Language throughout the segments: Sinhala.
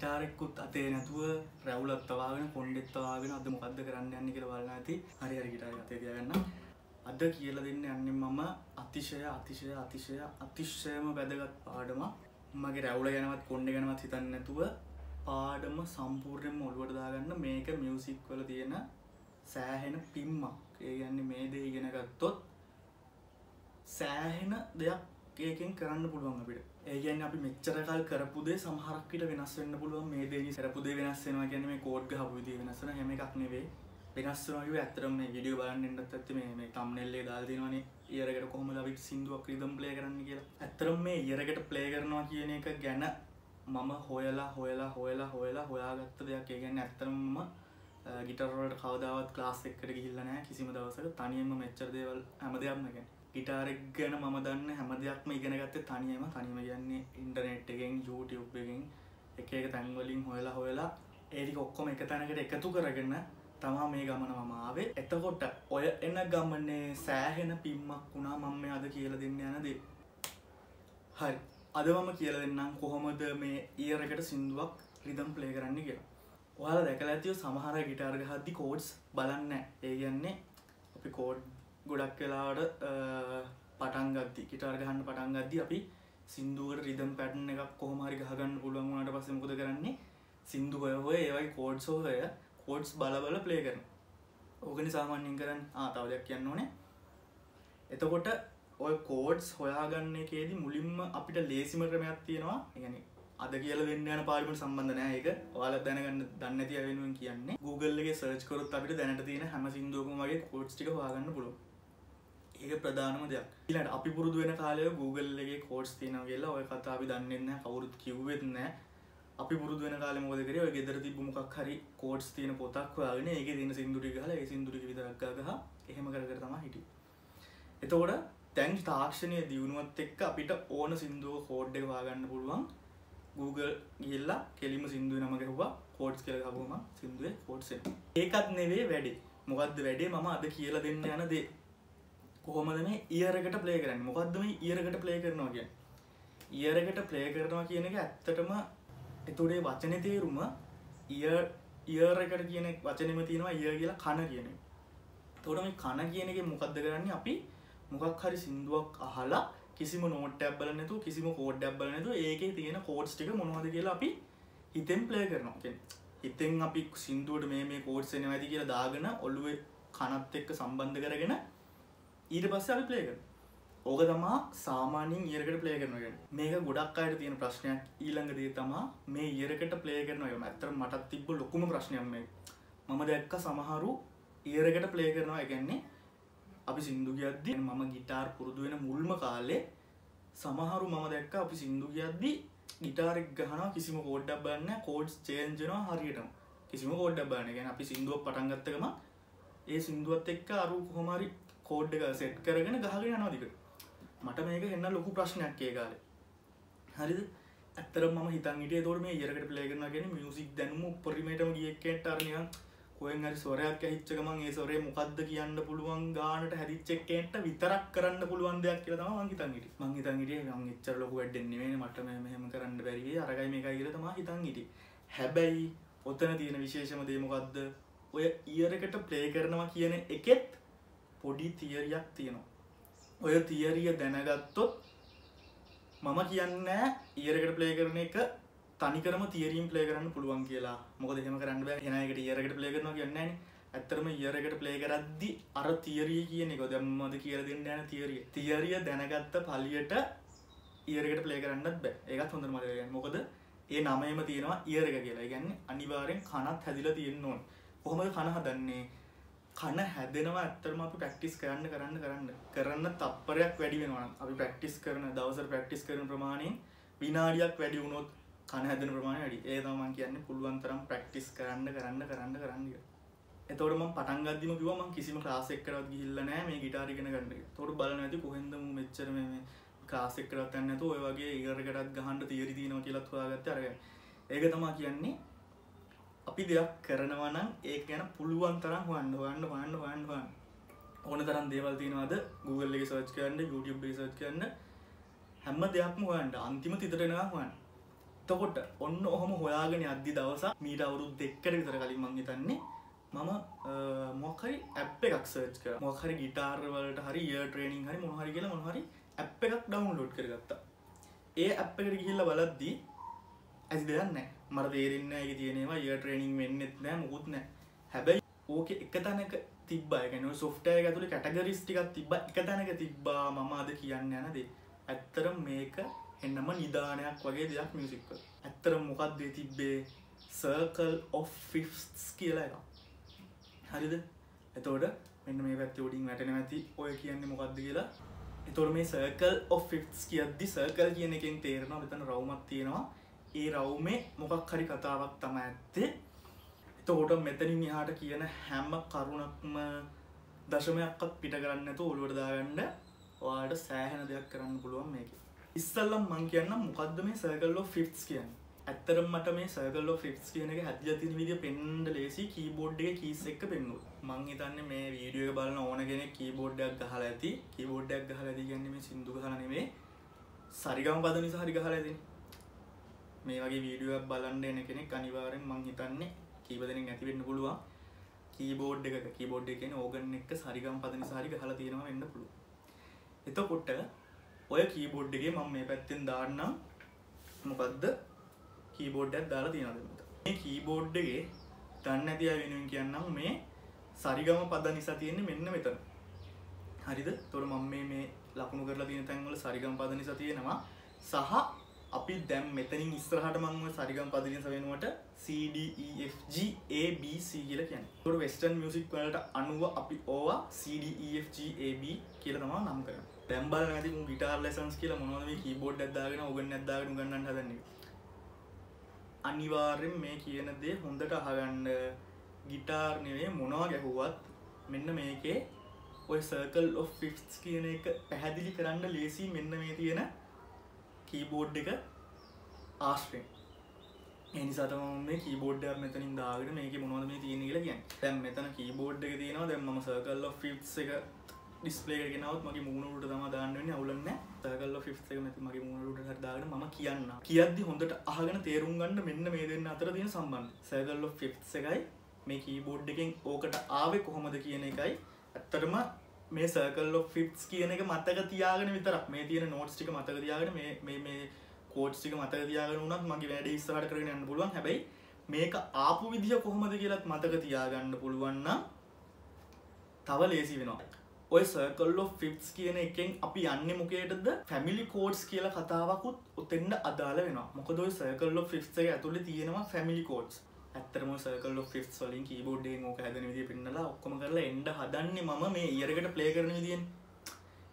ගිටාරෙක්කුත් අතේ නැතුව රැවුලත්තවාගෙන කොන්්ඩෙත්තවාගෙන අද මොකක්ද කරන්න යන්න කියල බලන්න ඇති හරි හරි ගිටාර අතේ තියගන්න. අද කියල දෙන්න යන්නේ මම අතිශය අතිශය අතිශය අතිශ්‍යයම වැදගත් පාඩම මගේ රැවුල ගැනවත් කොන්්ඩ ගැනවත් හිතන්න නැතුව පාඩම සම්පූර්ණයෙන් මොළුවට දාගන්න මේක මියසික් වල තියෙන සෑහෙන පිම්මක්. ඒ ගන්න මේ දේ ඉගෙන ගත්තොත් සෑහෙන දෙයක් ඒකෙන් කරන්න පුළුවන් අපිට. ඒගැන් අපි මෙච්චරකල් කරපුදේ සමහරක්කට වෙනස් වෙන්න පුළුවන්. මේ දේ සරපුදේ වෙනස් වෙනවා ගැන මේ කෝඩ් හපුවිදි වෙනස්සන හැම එකක් නෙවේ වෙනස්සනගේ ඇතරම මේ විඩියෝ බලන්නට ඇත්ත මේ තම්නෙල්ලේ දාල්තිනවනේ ඒරකට කොහම ලවිට සිින්දුවක් ක්‍රීදම් ප්ලේ කරන්න කියලා. ඇතරම් මේ ඒරකට ප්ලේ කරනවා කියන එක ගැන මම හොයලා හොයලා හොයලා හොයලා හොයාගත්ත දෙයක්. ඒ ගැන්න ඇත්තරම්ම ගිටරවලට කවදාවත් ක්ලාස් එක්කට ගිහිල්ලනෑ කිසිම දවසක. තනියම මෙච්චර දේවල් හැම දෙයක්ම ගැන. ගිටාරෙක් ගැන මම දන්න හැම දෙයක්ම ඉගෙනගත්ත තනියම. තනිම කියන්නේ ඉන්ටනෙට් එකෙන් YouTube එකෙන් එක එක තැන්වලින් හොයලා හොයලා ඒටික ඔක්කොම එක තැනකට එකතු කරගන්න තමා මේ ගමන මමාවේ එතකොට ඔය එන්න ගමන්නේ සෑහෙන පිම්මක් වුණා මම අද කියල දෙන්න යනදේ හරි. අද මම කියල දෙන්නම් කොහොමද මේ ඊරකට සිින්දුවක් රිදම් ප්ලේ කරන්න කියලා. ඔයාල දැකල ඇතිව සමහර ගිටාර්ග හද්දි කෝඩ්ස් බලන්න ඒ කියන්නේ අපි කෝඩ් ගොඩක් වෙලාට පටන් ගත්ති කිටාර් ගහන්න පටන් ගද්දි අපි සිින්දුවට රිදම් පැටන එකක් කොහමරි ගහගන්න පුළුවන් වනට පසමකුද කරන්නේ? සිින්දු හොය හොය ඒවයි කෝඩ් සෝහය කෝඩ්ස් බලබල ප්ලේ කරන ඕකනි සාමාන්‍යින් කරන්න. ආතාවදයක් කියන්න ඕනේ. එතකොට ඔය කෝඩ්ස් හොයාගන්න එකේදී මුලින්ම අපිට ලේසිම ක්‍රමයක් තියෙනවා. ගැන අද කියල වෙන්න යන පාලිමට සම්බන්ධනෑ එක ඔයාල දැනගන්න දන්න තිය වෙනුවෙන් කියන්නේ. Googleගේ සර්ච් කොරත් අපිට දැනට තියෙන හැම සිින්දුවකුම වගේ කෝඩ්ස්ටික හොයාගන්න පුළුව ඒක ප්‍රධානම දෙයක්. ඉලට අපි පුරුදු වෙන කාලය Googleගේ කෝඩ්ස් තියන කියලා ඔය කතා අපි දන්නන්න කවුරුත් කිව්වෙත්න අපි පුරුදු වෙන කාල මොද කර? ඔය ගෙදර තිබ මොකක් හරි කෝඩ්ස් තියෙන පොතක් වාගෙන ඒක තින සිදුරි හල ඒ සිදුරි විතරක්ගහ එහෙම කර කර තම හිටිය. එතකොට තැන් තාක්ෂණය දියුණුවත් එක්ක අපිට ඕන සිින්දුව කෝඩ් එක වාගන්න පුළුවන්. Google ගිල්ලා කෙලිම සිින්දුව නමගහවා කෝඩ්ස් කර හබුම සිින්දුවේ කෝඩ්ස ඒකත් නෙවේ වැඩි. මොකක්ද වැඩේ? මම අද කියල දෙන්න යන දේ. කොහොමද මේ ඉයරකට ප්ලේ කරන්න? මොකක්දම ඉයරකට ප්ලේ කරනවා කිය ඉයරකට ප්ලේ කරනවා කියන එක ඇත්තටම එතුඩේ වචන තේරුම ඉයරකට කියන වචනම තියෙනවා ඉය කියලා කණ කියන තොට මේ කණ කියන එක මොකක්ද කරන්නේ අපි? මොකක් හරි සිින්දුවක් අහලා කිසිම නෝට ඇබල නතු කිසිම කෝඩ් ඇබල නතු ඒක තියෙන කෝඩ්ස් ටික මොනවද කියලා අපි හිතෙන් ප්ලේ කරනවා. හිතෙන් අපි සිින්දුවට මේ මේ කෝඩ්සන ඇති කියලා දාගෙන ඔල්ලුව කනත් එක්ක සම්බන්ධ කරගෙන ඊට පස්ස අපි ප්ලේ කර ඕක තමා සාමානින් ඒරකට ප්ලේ කරනගෙන මේක ගොඩක් අයට තියෙන ප්‍රශ්නයක්. ඊළඟ දේ තමා මේ ඒරකට ප්ලේ කරනය ඇත්තර මටත් තිබ්බ ලොකුම ප්‍රශ්නයම මම දැක්ක සමහරු ඒරකට ප්ලේ කරනවා ගැන්නේ අපි සිින්දු ගියද්දි මම ගිටාර් පුරුදු වෙන මුල්ම කාලේ සමහරු මම දැක්ක අපි සිින්දු ගියද්දි ගිටාරෙක් ගහන කිසිම කෝඩ්ඩක් බන්න කෝඩ්ස් චේන්ජනවා හරියටම. කිසිම කෝඩ්ඩ බාන ගැන අපි සිින්දුව පටන්ගත්තකම ඒ සිින්දුවත් එක්ක අරු කොහොමරි කෝඩ් එක සෙට් කරගෙන ගහගෙන යනවාදික මට මේක එන්න ලොකු ප්‍රශ්නයක් ඒ කාලේ. හරිද? ඇත්තර ම හිතන්ට තොර මේ ඒරකට පලේගනගෙන මියසික් දැනුම උපරිමටම ගියක්කට අරනිය කොයෙන් හරි සොරයක් ඇහිච්චකමන් ඒ සොරේ මොකක්ද කියන්න පුළුවන් ගානට හැදිච්චෙක්කෙන්ට විතරක් කරන්න පුළුවන් දෙයක් කියලා තම හිතන්ගට මං හිතන්ගට මං එච්චර ලොක වැඩ්ඩෙන්නේ මට මෙහම කරන්න බැරිගේ අරගයි මේ කියල තම හිතන්ගට හැබැයි ඔත්තන තියෙන විශේෂම දේමොකක්ද ඔය ඊරකට ප්ලේ කරනවා කියන එකෙත් පොඩි තියරියක් තියෙනවා. ඔය තියරිය දැනගත්තොත් මම කියන්න ඊරකට ප්ලේ කරන එක තනිකරම තියරීම් ප්ලේ කරන්න පුළුවන් කියලා. මොක දෙම කරන්න හෙනකට ඒරකට ප්ලේ කරන කියන්න ඇත්තරම ඒරකට ප්ලේ කරද්දි අර තියරිය කියන එක. දැම්මද කියර දෙන්න යන තියරිය. තියරිය දැනගත්ත පලියට ඒරකට ප්ලේ කරන්නත් බෑ. ඒකත් හොඳ මලගන්න මොකද ඒ නමයම තියෙනවා ඒරක කියලා. ගැන්න අනිවාරෙන් කනත් හැදිල තියෙන්න ඕන්. කොහොමද කන හදන්නේ? කන හැදෙනවා ඇත්තරම අපි පැක්ටිස් කරන්න කරන්න කරන්න. කරන්න තප්පරයක් වැඩි වෙනවා. අපි පැක්ටිස් කරන දවසර පැක්ටිස් කරන ප්‍රමාණයෙන් විනාඩියක් වැඩි වුණොත් කන හැදන ප්‍රමාණය වැඩි. ඒ තමන් කියන්න පුළුවන් තරම් ප්‍රක්ටිස් කරන්න කරන්න කරන්න කරන්න එතොටම පටන්ගදදිම කිවම කිසිම ලාසෙක්කරත් ගිල්ලනෑ මේ ගිටාරිගෙන ගන්න තොට බලන ඇති කොහෙදම මෙච්චර මේ කාසෙක්කරත් ඇන්නතු ඔය වගේ ඒරකටත් ගහන්ඩ තීරි තියනවා කියලත් හොයාගත්ත අරග ඒක තමා කියන්නේ අපි දෙයක් කරනවනම් ඒ ගැන පුළුවන් තරම් හොන්න හොන්න හන්න හන්න හන්න ඕන තරම් දේවල් තිනවාද Google එක සර්ච් කරන්න YouTube සර්ච් කරන්න. හැම දෙයක්ම හොයන්ට අන්තිම තිතරෙනවා හොන්න එතකොට ඔන්න ඔහොම හොයාගෙන අද්දි දවස මීට අවුරුද් දෙක්කට විතර කලින් මං හිතන්නේ මම මොකරි ඇප් එකක් සර්ච් කර. මොකරි ගිටාර්වලට හරි ය ට්‍රේනිින් හරි මොහරි කියලා මොහරි ඇප් එකක් ඩවන්ලෝඩ් කරගත්තා. ඒ ඇප් එකට ගිහිල්ල බලද්දී ඇසි දෙයන්න මට තේරෙන්න ඒ තියෙනවා ය ට්‍රේනිින් වෙන්නෙත් නෑ මුකුත් නෑ හැබැයි ඕක එක තැනක තිබ්බා. ගැන සොෆ්ටය ඇතුළ කැටගරිස්ටිකක් තිබ එක තැනක තිබ්බා මම අද කියන්න යනදේ ඇත්තර මේක එන්නම නිධානයක් වගේ දෙයක් මියසික්ක ඇත්තර මොකක්දේ තිබ්බේ? සර්කල් ඔෆ් ෆිස් කියලා එක හරිද? එතෝට මෙන්න මේ පැත්ති ෝඩින් වැටන ඇති ඔය කියන්නේ මොකක්ද කියලා. එතොට මේ සර්කල් ඔෆ් ෆිස් කියද්දි සර්කල් කියන එකෙන් තේරෙන මෙතන රවමත් තියෙනවා. ඒ රවුමේ මොකක් හරි කතාවක් තම ඇත්තේ. එතකොට මෙතනින් එහාට කියන හැම්ම කරුණක්ම දශමයක්ත් පිට කරන්න තු ඔළුවට දාගන්න වාට සෑහෙන දෙයක් කරන්න පුළුවන් මේක. ඉස්සල්ලම් මං කියන්න මොකක්ද මේ සර්කල්ලෝ ෆිට්ස් කියන්න? ඇත්තරම් මට මේ සර්කල්ලෝ ෆිට්ස් කියන එක හැදතින විදිිය පෙන්ඩ ලේසි කීබෝඩ් එක කීස් එක්ක පෙන්නු මං හිතන්න මේ වීඩියෝ බලන්න ඕන කෙනෙ කීබෝඩ්ඩක් ගහල ඇති. කීබෝඩ්ඩක් ගහල ඇති ගැන්න මේ සිින්දු හලනේ සරිගම පද නිසා හරි ගහල ඇති මේ වගේ වීඩියුවක් බලන්ඩ එන කෙනෙක් අනිවාරෙන් මං හිතන්නේ කීපදෙන ඇතිවෙන්න පුළුවන්. කීබෝඩ් එක කීබෝඩ් එකෙන ඕගන් එක්ක සරිගම් පදනි සාරික හල තියෙනවා වෙන්න පුළුව එතකොට්ට ඔය කීබෝඩ්ඩගේ මම මේ පැත්තෙන් දාන්නම්. මොකක්ද කීබෝඩ්ඩක් දාලා තියෙනදමට මේ කීබෝඩ්ඩගේ දන්න ඇතිය වෙනුවෙන් කියන්නම් මේ සරිගම පද නිසා තියෙන්නේ මෙන්න මෙතන. හරිද? තොර මම මේ මේ ලකුණු කරලා තියෙන තැන්වල සරිගම් පද නිසා තියෙනවා. සහ අපි දැම් මෙතනින් ඉස්රහට මංව සරිගම් පදිලිස වෙනුවට CDEFGABC කියල කියන්න. තොට වෙස්ටන් මියසික් වලට අනුව අපි ඕවා CDEFGAB කියල තමා නම් කර දැම්බල නැති ගිටාර් ලෙසන්ස් කියල මොනොද කීබෝඩ් ඇදාගෙන ඔගන්න ඇදාගෙන ගන්න හදන්නේ? අනිවාර්යෙන් මේ කියන දේ හොඳට අහගන්න. ගිටාර් නෙවේ මොනවා ගැහුවත් මෙන්න මේකේ ඔය සර්කල් ඔෆ් ෆිස් කියන එක පැහැදිලි කරන්න ලේසි මෙන්න මේ තියෙන කීබෝඩ් එක ආශ්‍රයෙන්. එනිසාතම මේ කීබෝඩ්ඩයක් මෙතනින් දාගෙන මේක මොනවද මේ තියෙන කියලා කියන්න. දැන් මෙතන කීබෝඩ් එක තියෙනවා. දැන් මම සර්කල් ඔෆ් ෆිස් එක ඩිස්පලේ ගෙනවත් මගේ මුණුට තම දාන්නන්නේ අවුලන්න සර්කල් ඔෆ් ෆිස් එක මෙති මගේ මුණුට හදාගෙන ම කියන්න කියද්දි හොඳට අහගෙන තේරුම් ගන්න මෙන්න මේ දෙන්න අතර තියෙන සම්බන්ධ සර්කල් ඔෆ් ෆිස් එකයි මේ කීබෝඩ් එකෙන් ඕකට ආවේ කොහොමද කියන එකයි ඇත්තටම මේ සර්කල් ෆිට්ස් කියන එක මතක තියාගෙන විතරක්. මේ තියෙන නෝට්ස් ටික මතක තියාගෙන මේ මේ කෝට්ස් ටික මතක තියාගෙන උනත් මගේ වැඩ ඉස්සරහට කරගෙන යන්න පුළුවන්. හැබැයි මේක ආපු විදිහ කොහොමද කියලාත් මතක තියාගන්න පුළුවන් නම් තව ලේසි වෙනවා. ඔය සර්කල් ෆිට්ස් කියන එකෙන් අපි යන්න මොකේටද? ෆැමිලි කෝඩ්ස් කියලා කතාවකුත් ඔතෙන්ට අදාල වෙන මොකද සර්කල් ෆිස් එක ඇතුළ තියෙනවා ෆැමිලි කෝඩ්ස් ඇත්තරම සර්කල් ෆිස් වලින් කීබෝඩ්ඩේ මෝක හැදන විදි පින්නලා ඔක්කොම කරලා එන්ඩ හදන්නේ මම මේ ඉයරකට ප්ලේ කරන විදිියෙන්.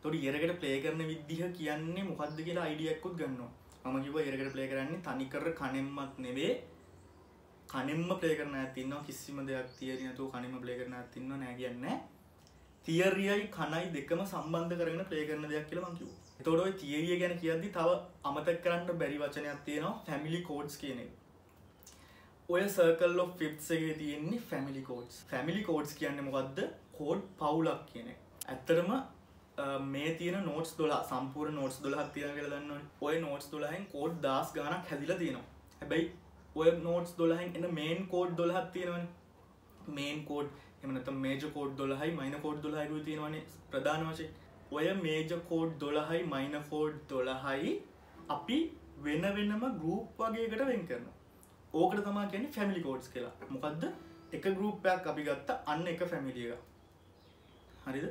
තොට ඉරකට ප්ලේ කරන විදිහ කියන්නේ මොකක්ද කියලා අයිඩියක්කුත් ගන්නවා. මම කිව ඉරකට ප්ලේ කරන්නේ තනිකර කනෙම්මත් නෙවේ කනෙම්ම ප්ලේ කරන ඇතින්න කිසිම දෙයක් තියරනතු කනම ප්ලේ කරන ඇතින්න නෑ කියන්න. තියරියයි කනයි දෙකම සම්බන්ධ කරන ප්ලේ කරන දෙයක් කියල මංකිව තොඩොයි තියරිය ගැන කියද්දි තව අමතක් කරන්න බැරි වචනයක් තියෙනවා ෆැමිලි කෝඩ්ස් කියනෙ ඔය සර්කල් of ෆිප්සගේ තියෙන්නේ ෆැමිලි කෝඩ්ස් ෆැමිලි කෝඩ්ස් කියන්න මොකක්ද කෝඩ් පවුලක් කියන ඇත්තරම මේ තියන නෝටස් දොලා සම්පූර් නෝටස් දොලහක් තියන කියල දන්න ඔය නෝටස් දොලහෙන් කෝඩ් දස් ගනක් හැදිල තියෙනවා. හැබැයි ඔය නෝටස් දොලහෙන් එන්න මේන් කෝඩ් දොලහත් තියෙනවන. මේන් කෝඩ් එමනත මේජ කෝඩ් දොලහයි මයින කෝඩ් දොලහයිරු තියෙනවනේ ප්‍රධාන වශය ඔය මේජ කෝඩ් දොලහයි මයින කෝඩ් දොලහයි අපි වෙන වෙනම ගරුප් වගේකට වෙන් කරනවා. ඕකට තමා කියන්නේ ෆැමිලි කෝඩ්ස් කියලා. මොකක්ද එක ගරුප්පයක් අපි ගත්ත අන්න එක ෆැමිලිය හරිද?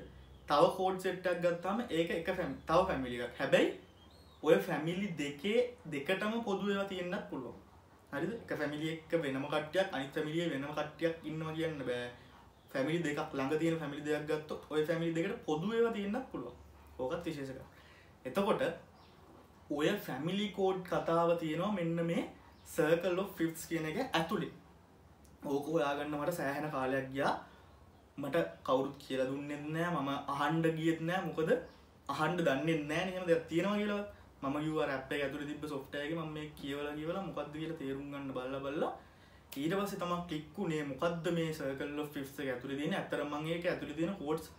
තව කෝඩ් සෙට්ටක් ගත්තාම ඒක එක තව ෆැමිලික් හැබැයි ඔය ෆැමිලි දෙකේ දෙකටම පොදු ඒවා තියෙන්න්නත් පුළුවන්. හරිද? එක ෆැමිලිය එක වෙනම කටයක් අනි ෆැමිලිය වෙනම කටයක් ඉන්නවා කියන්න බෑ. ෆැමිලි දෙකක් ළඟ තියෙන ෆැමිලි දෙයක් ගත්තොත් ඔය ෆැමිලි දෙකට පොදු ඒවා තියෙන්න්නත් පුළුවන්. ඕකත් විශේෂක එතකොට ඔය ෆැමිලි කෝඩ් කතාව තියෙනවා මෙන්න මේ සර්කල් of ෆිස් කියන එක ඇතුළේ ඕක හොයාගන්න මට සෑහෙන කාලයක් ගියා. මට කවුරුත් කියල දුන්නෙත් නෑ. මම අහන්ඩ ගියත් නෑ. මොකද අහන්ඩ දන්න නෑ නම දෙයක් තියෙනවා කියලා මම යුව රැප් ඇතුළ තිබ සොෆ්ටයක ම මේ කියවල කියවල මොකක්ද කියලා තේරුම් ගන්න බල්ල බල්ලා. ඊට පස්සේ තම කික්කුණේ මොකක්ද මේ සර්කල් ෆිස් ඇතුළ තියෙන ඇතරමගේ ඇතුළ තියෙන කෝඩ්ස්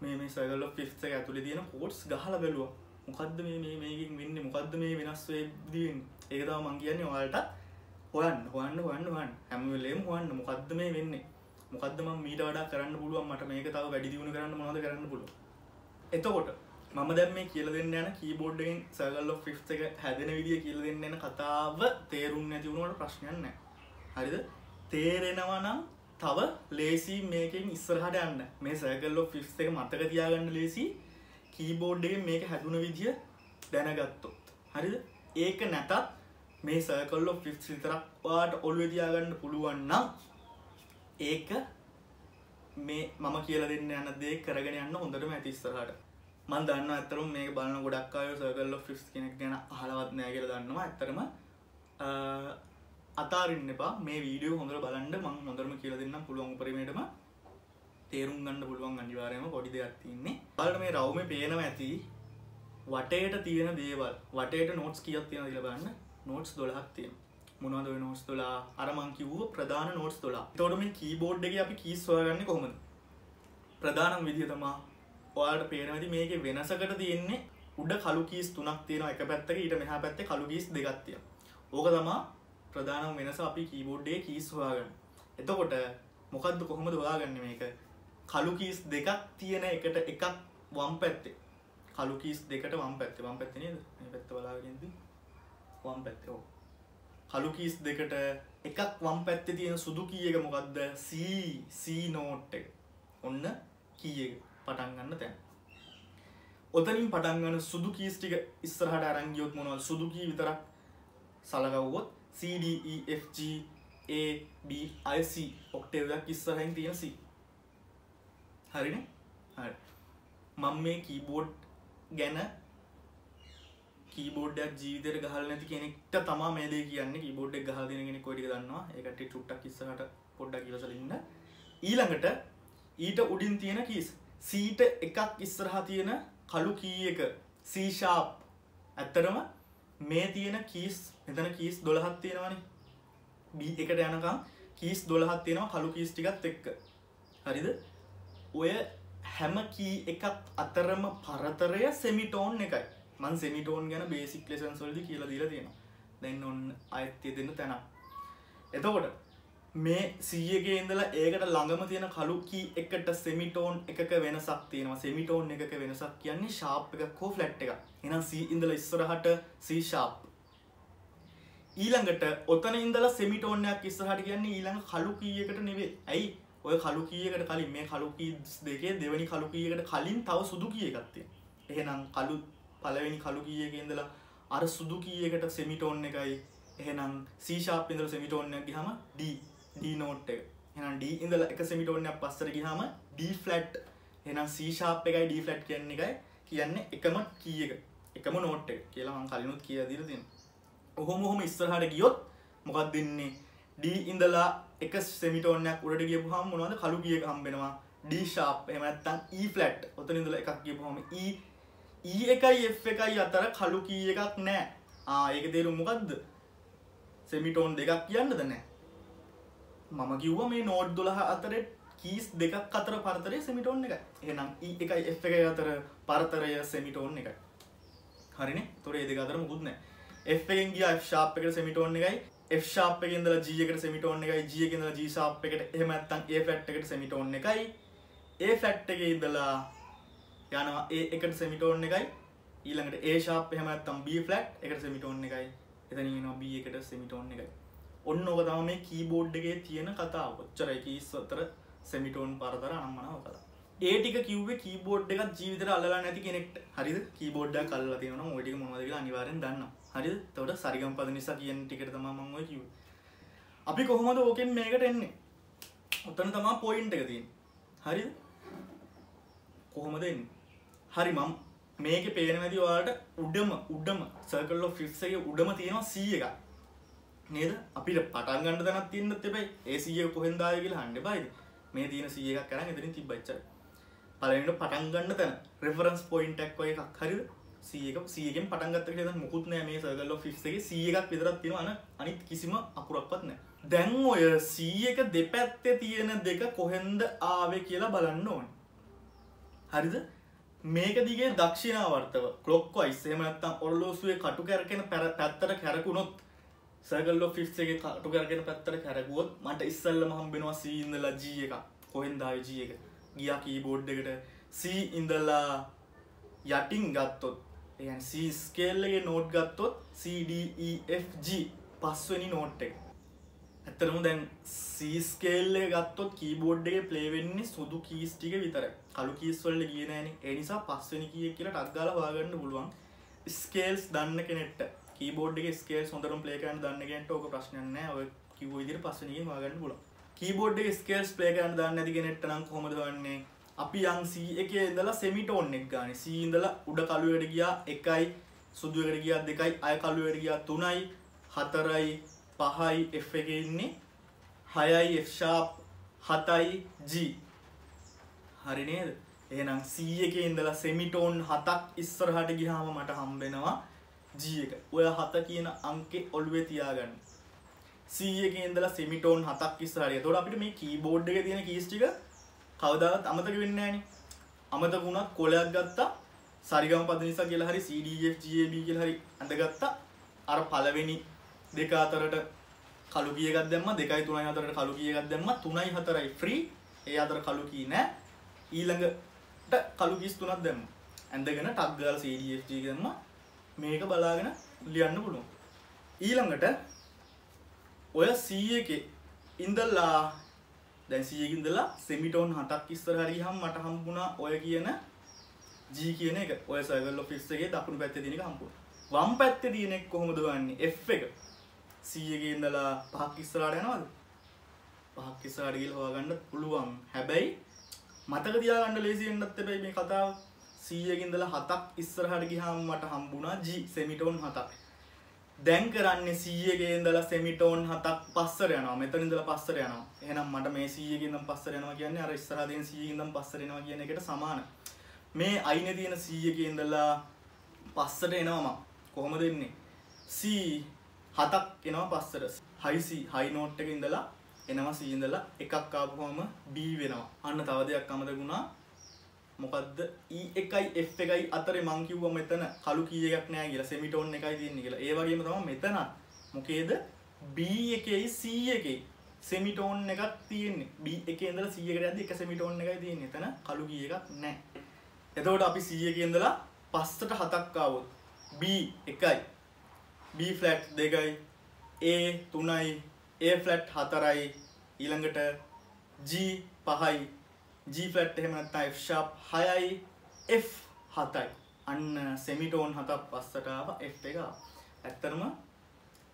මේ මේ සර්කල් ෆිස් ඇතුළ තියෙන කෝඩ්ස් ගහල බැලුව. මොකක්ද මේ මේ මේකින් වෙන්න? මොකක්ද මේ වෙනස් වෙදීන් ඒකතාව මං කියන්නේ ඔයාලට හොයන්න හොයන්න හොයන්න හොයන් හැමවෙලේම හොයන්න. මොකක්ද මේ වෙන්නේ? මොකක්දම මීට වඩා කරන්න පුළුවන්? මට මේක තව වැඩි දියුණු කරන්න මොද කරන්න පුළුව එතකොට මම දැම් මේ කියල දෙන්න යන කීබෝඩ්ඩෙන් සගල්ල ෆිස් එක හැදෙන විදිිය කියල දෙන්න යන කතාව තේරුම් නැතිවුණට ප්‍රශ්නයන්න හරිද? තේරෙනවා නම් තව ලේසි මේකින් ඉස්සරහට යන්න. මේ සැකල්ලෝ ෆිස් එක මතක තියාගන්න ලේසි කීබෝඩ්ඩෙන් මේක හැදුන විදිිය දැනගත්තොත්. හරිද? ඒක නැතත් මේ සර්කල්ලෝ ෆිස් විතරක් වාට ඔල්ුව තියාගන්න පුළුවන් නම් ඒක මේ මම කියල දෙන්න යන්න දේ කරගෙන යන්න හොඳටම ඇතිස්සරහට මන් දන්න ඇතරම් මේ බලන්න ගොඩක් අය සර්කල්ල ෆිස් කෙනෙක් ගැන හලවත් නෑ කියල දන්නවා. ඇත්තරම අතාරන්න එපා. මේ වීඩියෝ හොඳර බලන්ඩ මං හොඳරම කියල දෙන්න පුළුවන් පරිමේටම තේරුම් ගන්න පුළුවන් අනිවාරයම පොඩි දෙයක් තින්නේ බලට මේ රවම පේනව ඇති වටේට තියෙන දේවල් වටේට නෝට්ස් කියත් තියෙන දිලබන්න නෝට්ස් දොලහක් තියෙන මොනවද නෝස් තුලා අරමං කිව්ව ප්‍රධාන නෝට්ස් තුලා තොටම කීබෝඩ් එක අපි කීස්වාගන්න කොහොමද? ප්‍රධානම් විදිහ තමා ඔයාට පේනවති මේක වෙනසකට තියෙන්නේ උඩ කලු කීස් තුනක් තියෙන එක පැත්තක ඊට මෙහා පැත්තේ කලු කීස් දෙගත්තිය ඕක තමා ප්‍රධානම් වෙනස අපි කීබෝඩ්ඩේ කීස් හොයාගන්න. එතකොට මොකක්ද කොහොමද හොයාගන්න මේක? කලු කීස් දෙකක් තියෙන එකට එකක් වම් පැත්තේ. කලු කීස් දෙකට වම් පැත්තේ. වම් පැත්ත නේද? මේ පැත්ත බලාගෙනද වම් පැත්තේ. කලු කීස් දෙකට එකක් වම් පැත්තේ තියෙන සුදු කීයක මොකක්ද සී සී නෝට් එක. ඔන්න කීයක පටන්ගන්න තැන්. ඔතනින් පටන්ගන්න සුදු කීස්ටික ඉස්සරහට අරංගියොත් මොනවල් සුදුකී විතරක් සලකව්වොත් CDEFG ABIC ඔක්ටේවයක් ඉස්සරහින් තියෙන සි හරින? හරි. මං මේ කීබෝඩ් ගැන කීබෝඩ්ඩක් ජීවිතයට ගහල් නැති කෙනෙක්ට තමා මේදේ කියන්න. කීබෝඩ් ගහල් දෙන කෙනෙ කොඩි දන්නවා. එකට චුට්ටක් ඉස්සහට පොඩ්ඩක් කියලසලන්න ඊළඟට ඊට උඩින් තියෙන කීස් සීට එකක් ඉස්සරහා තියෙන කළු කී එක. සීශාප් ඇත්තරම මේ තියෙන කීස් මෙතන කීස් දොළහත් තියෙනවනේ. බී එකට යනකම් කීස් දොළහත් තියෙනවා කළු කීස් ටිකත් එක්ක. හරිද? ඔය හැම කී එකක් අතරම පරතරය සෙමිටෝන් එකයි. මන් සෙමිටෝන් ගැන බේසික් ලෙසන් සොල්දි කියලා දීලා තියෙනවා. දැන් ඔන්න අයත්තිය දෙන්න තැන එතකොට මේ සීයගේ ඉඳලා ඒකට ළඟම තියෙන කලු කී එකට සෙමිටෝන් එකක වෙනසක් තියෙනවා. සෙමිටෝන් එකක වෙනසක් කියන්නේ ශාප් එක කෝ ෆ්ලට් එක එනම් සී ඉඳල ඉස්සරහට සී ශාප් ඊළඟට ඔතන ඉඳලා සෙමිටෝන්යක් ඉස්සරහට කියන්නේ ඊළඟ කලු කීයකට නෙවේ ඇයි? ඔය කලු කියකට කලින් මේ කලු කීස් දෙකේ දෙවැනි කලු කියකට කලින් තව සුදු කිය එකත්තේ එහෙනම් කලු පලවෙනි කලු කියක ඉඳලා අර සුදු කියකට සෙමිටෝන් එකයි. එහෙනම් සීශාප් ඉඳල සෙමිටෝන්යක් ගහම ඩී ඩීනෝට් එක. එනම් ඩ ඉඳල එක සෙමිටෝනයක් පස්සර ගහම ඩ ෆලට් එනම් සීශාප් එකයි ඩ ෆලට් කියන්නේ එකයි. කියන්න එකම කිය එක එකම නෝට් එක කියලා මං කලිනුත් කිය දිරතින් ඔහොම හොම ඉස්සරහට ගියොත් මොකක් දෙන්නේ ඩ ඉඳලා එක සෙමිටෝනයක් උඩට ගියපු හම මොනවද? කලු කිය හම්බෙනවා. ඩීශාප් එමත්තන් E ෆලට් ඔතන ඉඳල එකක් ගියපු හම E E එකයි F එකයි අතර කලු කී එකක් නෑ. ආ ඒක තේරු මොකක්ද සෙමිටෝන් දෙකක් කියන්නද නෑ. මම කිව්ව මේ නෝඩ් දොළහ අතර කීස් දෙකක් අතර පරතරය සෙමිටෝන් එක එනම් එකයි එ e එක අතර පරතරය සෙමිටෝන් එක හරින? තොර ඒ දෙක අතර මුකුත්න එෙන් ගිය ශාප් එකට සෙමිටෝන් එකයි. ශාප් එකෙන්දල ජීයකට සෙමිටෝන් එකයි ජියගෙනල ජීශාප් එකට. එහමත්තන් ඒ ෆැට් එකට සෙමිටෝන් එකයි. ඒ ෆැට් එක ඉදලා යනවා ඒ එකට සෙමිටෝන් එකයි. ඊළඟට ඒ ශාප් එහමත්තම් බී ෆලට් එකට සෙමිටෝන් එකයි. එතන නවා බී එකට සෙමිටෝන් එකයි. ඔන්න ඔක තම මේ කීබෝඩ්ඩගේ තියෙන කතා ඔච්චර කීස් අතර සෙමිටෝන් පරතර අනම්මනාව කතා ඒටික කිව්ව කීබෝඩ් එකක් ජීවිතර අල්ලා නැති කෙනෙක්ට. හරිද? කීබෝඩ්ඩ කල්ල තියෙන ෝටික මොදක අනිවාරෙන් දන්න හරි තොට සරිගම් පද නිසා කියෙන් ටිකට තම මංව කිව අපි කොහොමද ඕකෙන් මේකට එන්නේ? ඔත්තන තමා පොයින්ට එක තින් හරි කොහොමද එන්න? හරි මම් මේක පේනවැදි වාට උඩම උඩම සර්කල්ලෝ ෆික්සගේ උඩම තියෙනවා සීය එකක්. නේද? අපිට පටන් ගන්න තැනත් තියන්න තිබයි ඒ සිය කොහෙන්දාය කියලා හන්ඩ බයිද මේ තියෙන සිය එකක් කරන්න එතරින් තිබ්බච්ච පලට පටන් ගන්න තැන. රෙෆරන්ස් පොයින්ටක් ඔය එකක්. හරි සියක සියගෙන් පටන්ගත්ත ද මුකුත් නෑ මේ සගල්ල ෆිස්ගේ සිය එකක් විතරත් තියෙනවන අනිත් කිසිම අකුරක්පත් නෑ දැන් ඔය සීයක දෙපැත්තේ තියෙන දෙක කොහෙන්ද ආවේ කියලා බලන්න ඕන. හරිද? මේක දිගේ දක්ෂිනාවර්තව කලොක්ව අයිස්සේමනත්තම් ඔල්ලෝසුවේ කටු කැරකෙන පැර පැත්තට කැරකුණොත් සගල්ලෝ ෆිස්ගේ කටු කරගෙන පැත්තට කැරකුවොත් මට ඉස්සල්ලම හම්බෙනවා සීඉඳලා ජී එක කොහෙන් දාජී එක? ගියා කීබෝඩ් එකට. සී ඉඳල්ලා යටින් ගත්තොත් එයන් සීස්කේල්ලගේ නෝට් ගත්තොත් CDEFG පස්වනි නෝට් එක. ඇත්තරම දැන් සීස්කේල්ල ගත්තොත් කීබෝඩ්ගේ පලේවෙන්නේ සුදු කීස් ටික විතර කලු කීස්වල්ල කියනෑන එනිසා පස්වනි කිය කියලා ටක්ගල වාගන්න පුළුවන්. ස්කේල්ස් දන්න කෙනෙට කීබෝඩ්ගේ ස්කේල් සොඳරම් පලේකන් දන්නගෙන්ට ඕක ප්‍රශ්නය ඔය කිව ඉදිරි පස්සනගේ වාගන්න පුල කීබෝඩ් ස්කේල්ස් පලේකන් දන්න ඇති කෙනෙට නම් කොමද වන්නේ අපි යංසී එක ඉඳලා සෙමිටෝන් එක් ගාන සීඉඳලා උඩ කළුවට ගියා එකයි සුදුවට ගියා දෙකයි අය කළුවට ගියා තුනයි හතරයි පහයි F එක ඉන්නේ හයයි ශාප් හතයි G හරි නේද එහෙනම් C එකේ ඉඳලා සෙමිටෝන් හතක් ඉස්සරහට ගියාම මට හම්බෙනවා G එක. ඔය හත කියන අංකේ ඔළුවේ තියාගන්න. C එකේ ඉඳලා සෙමිටෝන් හතක් ඉස්සරහට. එතකොට අපිට මේ කීබෝඩ් එකේ තියෙන කීස් ටික කවදාවත් අමතක වෙන්නේ නැහනේ. අමතක වුණත් කොලයක් ගත්තා සරිගම පද නිසා කියලා හරි CDF GAB කියලා හරි අඳගත්තා. අර පළවෙනි දෙක අතරට කළු කී එකක් දැම්මා 2යි 3යි 4ට කළු කී එකක් දැම්මා 3යි 4යි ෆ්‍රී. ඒ අතර කළු කී නැහැ. ඊළඟට කළු කීස් තුනක් දැම්මා. ඇඳගෙන ටක් ගාලා CDF G දැම්මා. මේක බලාගෙන ලියන්න පුළුවන්. ඊළඟට ඔය C එකේ ඉඳලා දැන් සියකින්දලා සෙමිටෝන් හතක් ඉස්සර හරිහම් මට හම්බුණා ඔය කියන G කියන එක ඔය සර්කල් ඔෆ් X එකේ දකුණු පැත්තේ තියෙන එක හම්බුණා. වම් පැත්තේ තියෙන එක කොහොමද වන්නේ? F එක. C එකේ ඉඳලා පහක් ඉස්සරහට යනවද? පහක් ඉස්සරහට ගිහලා හොයාගන්න පුළුවන්. හැබැයි මතක තියාගන්න ලේසි වෙන්නත් එපයි මේ කතාව. C එකේ ඉඳලා හතක් ඉස්සරහට ගියාම මට හම්බුණා G සෙමිටෝන් හතක්. දැන් කරන්නේ සීයගේ ඉඳලා සෙමිටෝන් හතක් පස්සර යනවා. මෙතන ඉඳලා පස්සර යනවා. එහෙනම් මට මේ සීයගේ ඉඳන් පස්සර යනවා කියන්නේ අර ඉස්සරහා තියෙන සීයගේ ඉඳන් පස්සර එනවා කියන එකට සමාන. මේ අයිනේ තියෙන සීයගේ ඉඳලා පස්සට එනවා කොහොමද එන්නේ? C හතක් එනවා පස්සට. හයි C හයි නෝට් එක ඉඳලා එනවා C ඉඳලා එකක් ආපුවම B වෙනවා. අන්න තව දෙයක් අමතක වුණා. මොකක්ද E එකයි F එකයි අතරේ මං කිව්වා මෙතන කළු කී එකක් නැහැ කියලා සෙමිටෝන් එකයි තියෙන්නේ කියලා. ඒ වගේම තමයි මෙතන මොකේද B එකේයි C එකේ සෙමිටෝන් එකක් තියෙන්නේ. B එකේ ඉඳලා C එකට යද්දි එක සෙමිටෝන් එකයි තියෙන්නේ. එතන කළු කී එකක් නැහැ. එතකොට අපි C එකේ ඉඳලා 5ට 7ක් ආවොත් B එකයි B ෆ්ලැට් දෙකයි A 3යි A ෆ්ලැට් 4යි ඊළඟට G 5යි ජීෆලට් එහෙමනත් ෆ්ෂප් හයයි F හතයි. අන්න සෙමිටෝන් හතක් පස්සටාව F එක ඇත්තරම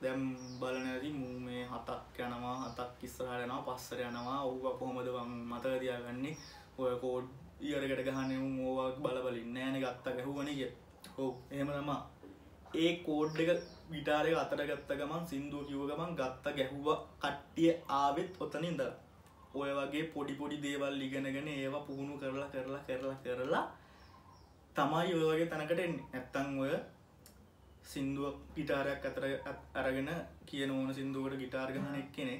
දැම් බලනදි මූ මේ හතක් යනවා හතක් ඉස්සරහට යනවා පස්සට යනවා. ඌව කොහොමද වම් මතක තියාගන්නේ? ඔය කෝඩ් ඉයරකට ගහන්නේ මූ ඕවා බලබලින් නෑනේ ගත්ත ගැහුවනේ කිය. ඔව් එහෙම තමා ඒ කෝඩ් එක විටාරය අතර ගත්ත ගමන් සින්දුව කිව්ව ගමන් ගත්ත ගැහුව කට්ටිය ආවෙත් ඔතන ඉඳලා. ඔය වගේ පොඩි පොඩි දේවල් ඉගෙනගෙන ඒවා පුහුණු කරලා කරලා කරලා කරලා තමයි ඔය වගේ තැනකට එන්නේ. නැත්තං ඔය සින්දුව ගිටාරයක් අතර අරගෙන කියන ඕන සිින්දුවට ගිටාර් ගහන එක් කෙනෙ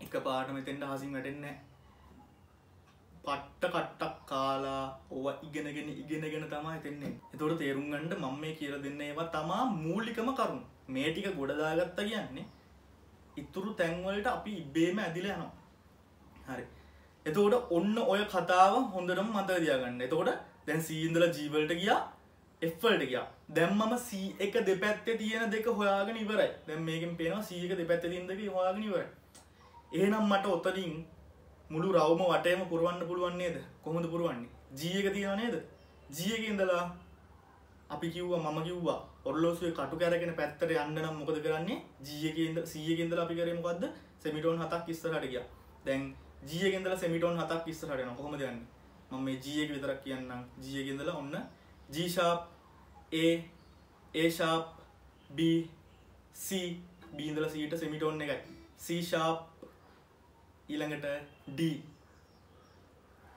එක පාට මෙතෙන්ට හසින් වැටෙන්නේ පට්ට කට්ටක් කාලා ඕව ඉගෙනගෙන ඉගෙනගෙන තමා එතෙන්නේ එතොට තේරුම්ගන්ඩ මම මේ කියල දෙන්න ඒවා තමා මූලිකම කරුණු. මේ ටික ගොඩදාගත්ත කියන්නේ ඉතුරු තැන්වලට අපි ඉබ්බේම ඇදිල යනවා. හරි. එතකොට ඔන්න ඔය කතාව හොඳටම මතක තියාගන්න. එතකොට දැන් සීන්දල ජීවලට ගියා එෆල්ට ගියා. දැම්මම සී එක දෙපැත්තේ තියෙන දෙක හොයාගෙන ඉවරයි. දැන් මේකෙන් පේනවා සී එක දෙපැත්ත තියෙන දෙක හොයාගෙන ඉවරයි. එහෙනම් මට ඔතනින් මුළු රවම වටේම පුරවන්න පුළුවන් නේද? කොහොමද පුරවන්නේ? ජී එක තියෙනවා නේද? ජී එකේ ඉඳලා අපි කිව්වා මම කිව්වා ඔරලෝසුවේ කටු කැරගෙන පැත්තට යන්න නම් මොකද කරන්නේ? ජී එකේ ඉඳලා සී එකේ ඉඳලා අපි කරේ මොකද්ද? සෙමිටෝන් හතක් ඉස්සරහට ගියා. දැන් ජීයගෙන්දල සෙමිටෝන් හතක් ඉස්සරහටන කොහොමද යන්නේ? මම මේ ජීයක විතරක් කියන්නම්. ජීයගෙන්දල ඔන්න G sharp A A sharp B C බීන්දල සීට සෙමිටෝන් එකයි. සීශාප් ඊළඟට D.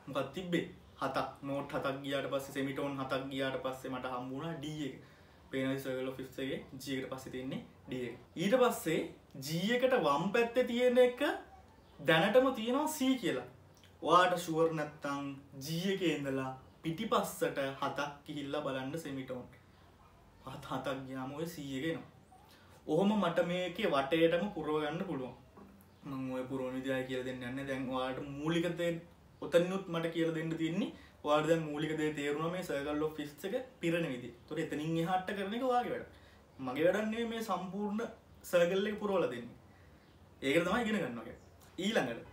මොකත් තිබ්බේ? හතක්. නෝට් හතක් ගියාට පස්සේ සෙමිටෝන් හතක් ගියාට පස්සේ මට හම්බුණා D එක පේනයි සර්කල් ඔෆ් Fifth එකේ G එකට පස්සේ තියෙන්නේ D එක ඊට පස්සේ G එකට වම් පැත්තේ තියෙන එක දැනටම තියෙනවා C කියලා. ඔයාට ශුවර් නැත්තං G එක ඉඳලා පිටි පස්සට හතක් කිහිල්ල බලන්න සෙමිටෝන් හත් හතක් ගයාමය සීයගෙන ඔහොම මට මේකේ වටේටම පුරුවගන්න පුළුවන්. මං ඔය පුරුවන් විදිය කියල දෙන්න යන්න. දැන්වාට මූලිකතය ඔතනුත් මට කියල දෙන්න තින්නේ වාර්ද මූලික දේ තේරුණ මේ සකල්ලෝ ෆිස් එක පිරණ විදි තොර එතනින් හට කරන එක වාගේ වැඩ. මගේ වැඩන්නේ මේ සම්පූර්ණ සර්ගල්ල එක පුරෝල දෙන්නේ. ඒක තමයි ඉගෙන ගන්නගේ ඊළඟට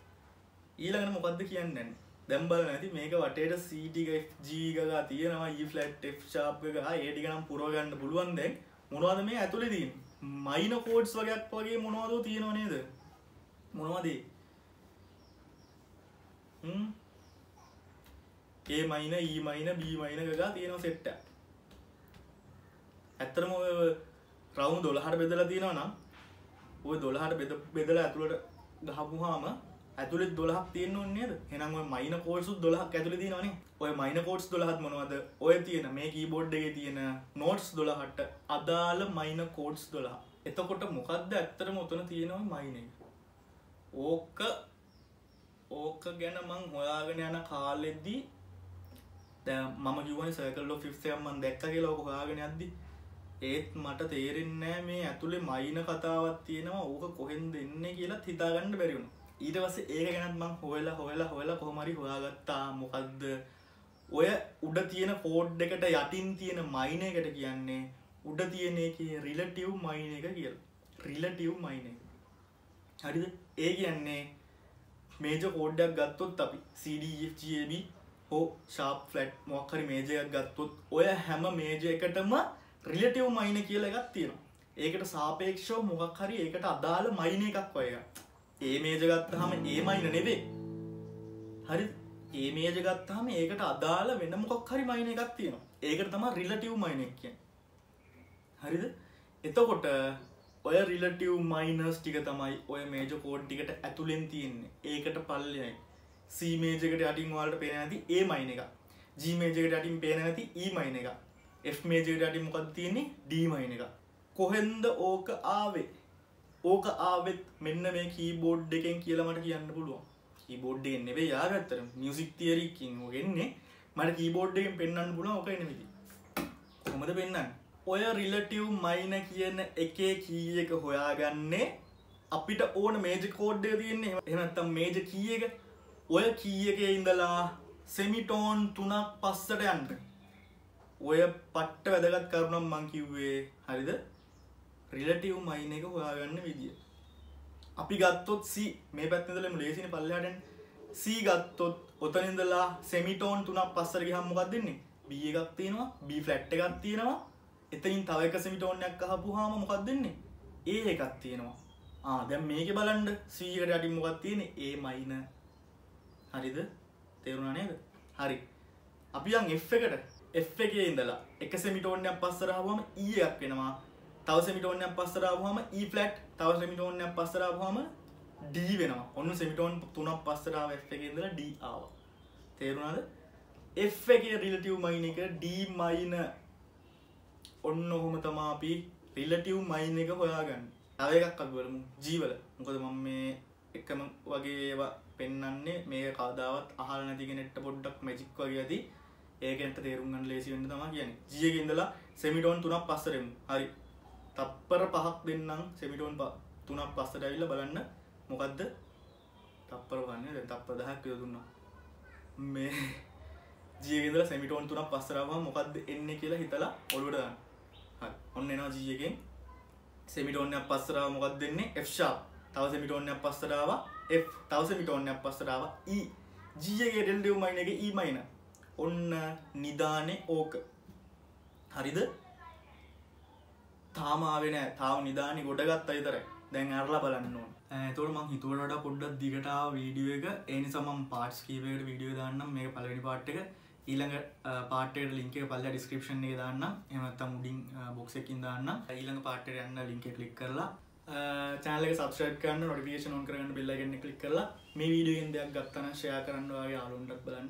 ඊළඟට මොකක්ද කියන්න? දැම්බල නැති මේක වටේට සීටික ජීගලා තියෙනවා e ඊෆලට් ශාප්ක ඒටිකනම් පුරෝගන්න පුළුවන්. දැන් මොනවද මේ ඇතුළෙදී මයින කෝඩ්ස් වගේක් වගේ මොනවද තියෙනවා නේද? මොනවදේ ඒ? Minor E minor B minor ගා තියෙනවා සෙට්ට ඇත්තරම රවුන් දොළහට බෙදලා තියෙනවා නම් ඔය දොළහට බෙද බෙදලා ඇතුළට ගහපුහාම ඇතුළෙත් දොලහක් තියෙන නේද? හෙනම් මයින කෝඩ්සු දොලහක් ඇතුළ තියෙනනේ ඔය මයින කෝඩ්ස් දොලහත් මොනවද? ඔය තියෙන මේ කීබෝඩ් එක තියෙන නෝට්ස් දොලහට අදාළ මයින කෝඩ්ස් දොලා එතකොට මොකක්ද ඇත්තරම ඔතන තියෙනවා මයින ඕක ඕක ගැන මං හොයාගෙන යන කාලෙද්දී මම කිවන සකල්ලෝ ෆිස්යම්මන් දැක්ක කියලා ඕක හොයාගෙන අද්දි ඒත් මට තේරෙන්නෑ මේ ඇතුළේ මයින කතාවත් තියෙනවා. ඕක කොහෙන් දෙන්න කියලා හිතාගන්න බැරිවුණු ඊට පස්ස ඒක ගැනත් මං හොයලා හොයලා හොයලා කොහමරි හොයාගත්තා. මොකක්ද ඔය උඩ තියෙන කෝඩ් එකට යටින් තියෙන මයින එකට කියන්නේ උඩ තියෙන එක රිලටව් මයින එක කියල්. රිලටව් මයින එක. හරිද? ඒ කියන්නේ මේජ කෝඩ්ඩක් ගත්තොත් අපි CDFGB හෝ ශාප් ෆලට් මොක්හරි මේජයක් ගත්තොත් ඔය හැම මේජ එකටම රිලටව් මයින කියල එකක් තියෙනවා. ඒකට සාපේක්ෂෝ මොකක් හරි ඒකට අදාළ මයින එකක් වය ඒ මේජ ගත්තහම ඒ මයින නෙවේ හරි? ඒ මේජ ගත්තාම ඒකට අදාළ වෙන මොකක් හරි මයින එකක් තියෙනවා. ඒකට තම රිලටව් මයිනක් කිය හරිද? එතකොට ඔය රිලටව් මයිනස් ටික තමයි ඔය මේජ කෝඩ් ටිකට ඇතුළෙන් තියෙන්නේ. ඒකට පල්ලයයි සීමේජකට යටින් වලට පේන ඇති ඒ මයින එක ජීමේජකට යටින් පේන ඇති ඒ මයින එක F මේජකට යටින් මොකක් තියන්නේ? ඩීමයින එක කොහෙන්ද ඕක ආවේ? ඕක ආවෙත් මෙන්න මේ කීබෝඩ් එකෙන් කියලමට කියන්න පුළුවන්. කීබෝඩ් එන්නෙවේ යාගත්තර මියසික් තියරකින් ගෙන්නේ මට කීබෝඩ් එකෙන් පෙන්න්න පුල ඕක එනවිදි හොමද පෙන්න්න ඔය රිලටව් මයින කියන එකේ කී එක හොයාගන්නේ අපිට ඕන මේජ කෝඩ්ඩය තියන්නේ. එනත්තම් මේජ කිය එක. ඔය කී එක ඉඳලා සෙමිටෝන් තුනක් පස්සට යන්ට ඔය පට්ට වැදගත් කරුණම් මං කිව්වේ හරිද? රිලටව් මයින එක හොයාගන්න විදිිය. අපි ගත්තොත් සි මේ පැත්නදලම ලේසින පල්ලහටන් සී ගත්තොත් ඔතනින්දලා සෙමිටෝන් තුනක් පස්සර හම්මොකක් දෙන්නේ බිය එකක් තියෙනවා බී ෆලට් එකක් තියෙනවා. එතයින් තව එක සෙමිටෝන්යක් හපු හාම මොකක් දෙන්නේ ඒ එකක් තියෙනවා. ආ දැම් මේක බලන්ඩ සීකට අඩි මොකක් තියෙන ඒ මයින හරිද? තේරුණා නේද? හරි. අපි යන් එකට. එ එකේ ඉඳලා එක සෙමිටෝන්යක් පස්සරහවම ඊයක් e වෙනවා. තව සෙමිටෝනයක් පස්සරාහම ඊෆලට් e තව සෙමිටෝනයක් පස්සරාහම ඩී වෙනවා. ඔන්න සෙමිටෝන් තුනක් පස්සරාව එකඉදල ඩ ආව. තේරුණාද? F එක රිලටව් මයින එක ඩ මයින ඔන්න ඔහොම තමාපි රිලටව් මයින එක හොයාගන්න. අව එකක් අබලමු ජීවල මොකද මම මේ එකම වගේ ඒවා පෙන්න්නන්නේ මේ කාදාවත් අහල් නැතිගෙනෙට්ට පොඩ්ඩක් මැජික් වගේ ඇති. ඒකට තේරුම්ගන්න ලේසිවෙන්න තම කියන ජියගෙන්දලා සෙමිටෝන් තුනක් පස්සරෙමු හරි. තප්පර පහක් දෙන්නම් සෙමිටෝන් තුනක් පස්සට ඇවිල්ල බලන්න. මොකක්ද තප්පර වන්න දැ තප්ප දහක් යොදුන්නා මේ ජීගෙදල සෙමිටෝන් තුනක් පස්සරවා මොකක්ද එන්න කියලා හිතලා ඔළුවටදන්න ඔන්න එනවා ජීයගෙන් සෙමිටෝන්යක් පස්සරාව මොකක් දෙන්නේ එ්ෂා තව සෙමිටෝන්යක් පස්සරාව තව සෙමිටෝන්යක් පස්සරාව ඊ e. ජීයගේ ඩෙල්ඩව් මයින එක ඊමයින e ඔන්න නිධානය ඕක. හරිද? තාමාවෙන තාව නිධානි ගොඩගත් අයිතරයි දැන් අරලා බලන්න ඇතොට මං හිතුවට පොඩ්ඩක් දිගටා වීඩියෝ එක. එනි සමම් පාට්ස් කීවයට වීඩියෝ දාන්නම්. මේ පලඩි පාට් එක. ඊළඟ පාටට ලින්ක පල්ල ඩිස්ක්‍රපෂන් එක දාන්න එමත්ත මුඩින් බොක්සකින් දාන්න ඊළඟ පාටට යන්න ලින්ක කලික් කරලා චාලක සබස්්‍රයි් කරන්න නොටිකේෂන් ඔන් කරන්න බෙල්ලගන්න කලික් කරලා මේ වීඩියෝෙන් දෙයක් ගත්තන ෂයා කරන්නවාගේ ආලුන්ටක් බලන්න.